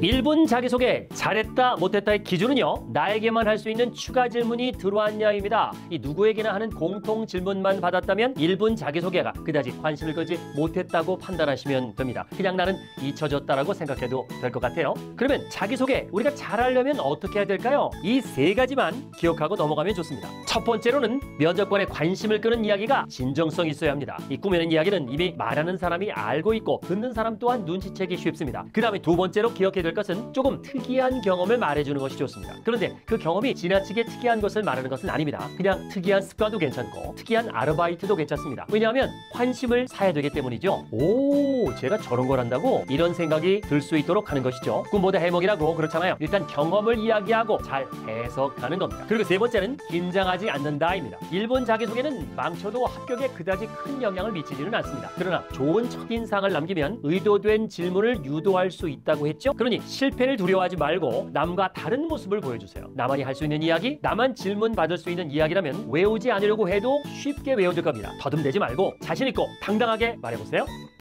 1분 자기소개 잘했다 못했다의 기준은요? 나에게만 할 수 있는 추가 질문이 들어왔냐입니다. 이 누구에게나 하는 공통 질문만 받았다면 1분 자기소개가 그다지 관심을 끌지 못했다고 판단하시면 됩니다. 그냥 나는 잊혀졌다라고 생각해도 될 것 같아요. 그러면 자기소개 우리가 잘하려면 어떻게 해야 될까요? 이 세 가지만 기억하고 넘어가면 좋습니다. 첫 번째로는 면접관의 관심을 끄는 이야기가 진정성 있어야 합니다. 이 꾸미는 이야기는 이미 말하는 사람이 알고 있고 듣는 사람 또한 눈치채기 쉽습니다. 그 다음에 두 번째로 기억해야 될 것은 조금 특이한 경험을 말해주는 것이 좋습니다. 그런데 그 경험이 지나치게 특이한 것을 말하는 것은 아닙니다. 그냥 특이한 습관도 괜찮고 특이한 아르바이트도 괜찮습니다. 왜냐하면 환심을 사야 되기 때문이죠. 오, 제가 저런 걸 한다고 이런 생각이 들 수 있도록 하는 것이죠. 꿈보다 해먹이라고 그렇잖아요. 일단 경험을 이야기하고 잘 해석하는 겁니다. 그리고 세 번째는 긴장하지 않는다입니다. 일본 자기소개는 망쳐도 합격에 그다지 큰 영향을 미치지는 않습니다. 그러나 좋은 첫인상을 남기면 의도된 질문을 유도할 수 있다고 했죠. 실패를 두려워하지 말고 남과 다른 모습을 보여주세요. 나만이 할 수 있는 이야기, 나만 질문 받을 수 있는 이야기라면 외우지 않으려고 해도 쉽게 외워질 겁니다. 더듬대지 말고 자신 있고 당당하게 말해보세요.